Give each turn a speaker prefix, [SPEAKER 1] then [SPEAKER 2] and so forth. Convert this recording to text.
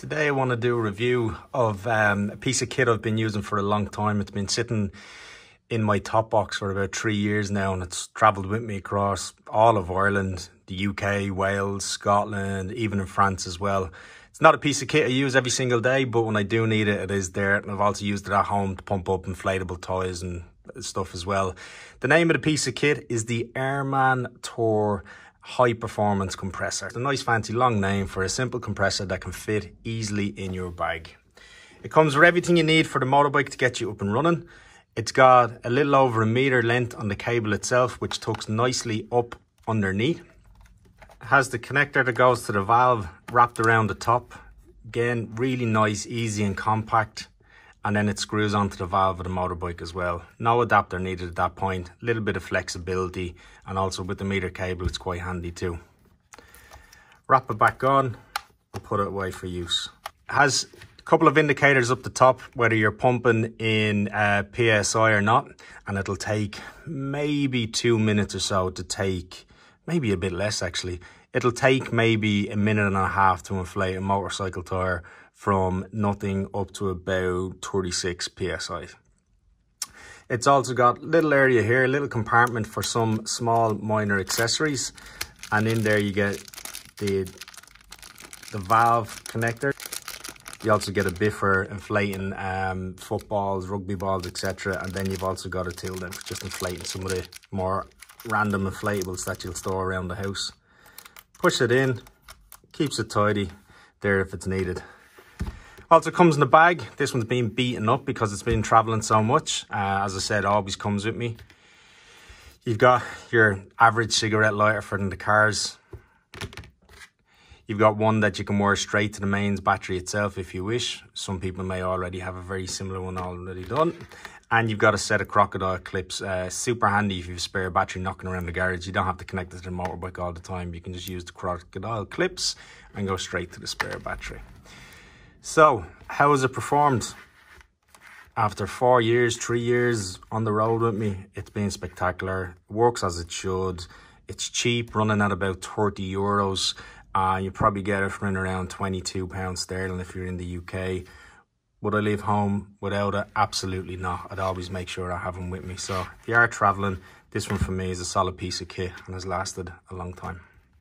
[SPEAKER 1] Today I want to do a review of um, a piece of kit I've been using for a long time. It's been sitting in my top box for about three years now and it's travelled with me across all of Ireland, the UK, Wales, Scotland, even in France as well. It's not a piece of kit I use every single day, but when I do need it, it is there. And I've also used it at home to pump up inflatable toys and stuff as well. The name of the piece of kit is the Airman Tour high performance compressor. It's a nice fancy long name for a simple compressor that can fit easily in your bag. It comes with everything you need for the motorbike to get you up and running. It's got a little over a meter length on the cable itself, which tucks nicely up underneath. It has the connector that goes to the valve wrapped around the top. Again, really nice, easy and compact and then it screws onto the valve of the motorbike as well. No adapter needed at that point, a little bit of flexibility and also with the meter cable it's quite handy too. Wrap it back on and put it away for use. It has a couple of indicators up the top whether you're pumping in uh, PSI or not and it'll take maybe two minutes or so to take, maybe a bit less actually, it'll take maybe a minute and a half to inflate a motorcycle tire from nothing up to about 36 psi. It's also got little area here, a little compartment for some small minor accessories. And in there you get the, the valve connector. You also get a bit for inflating um, footballs, rugby balls, etc. And then you've also got a tool then for just inflating some of the more random inflatables that you'll store around the house. Push it in, keeps it tidy there if it's needed. Also comes in the bag. This one's been beaten up because it's been traveling so much. Uh, as I said, always comes with me. You've got your average cigarette lighter for the cars. You've got one that you can wear straight to the mains battery itself if you wish. Some people may already have a very similar one already done. And you've got a set of crocodile clips. Uh, super handy if you have a spare battery knocking around the garage. You don't have to connect it to the motorbike all the time. You can just use the crocodile clips and go straight to the spare battery. So, how has it performed? After four years, three years on the road with me, it's been spectacular. It works as it should. It's cheap, running at about 30 euros. Uh, you probably get it for around 22 pounds sterling if you're in the UK. Would I leave home without it? Absolutely not. I'd always make sure I have them with me. So if you are traveling, this one for me is a solid piece of kit and has lasted a long time.